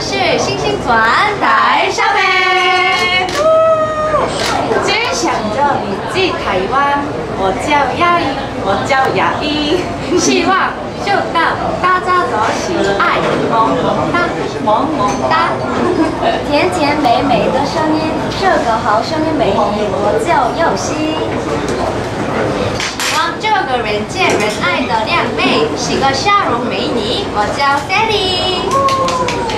是星星团台小美。今天想着你记台湾，我叫亚一，我叫亚一，希望受到大家的喜爱，萌萌哒，萌萌哒。甜甜美美的声音，这个好声音美女，我叫佑希。我这个人见人爱的靓妹，是个笑容美女，我叫 Sally。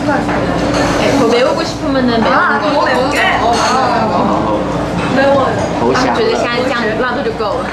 추가할 수 있어요. 더 매우고 싶으면은 매운 아, 거. 더 매운 게? 어, 맞아요. 哦， 매워요. 投降 아, 觉得了。现在这样辣度就够了。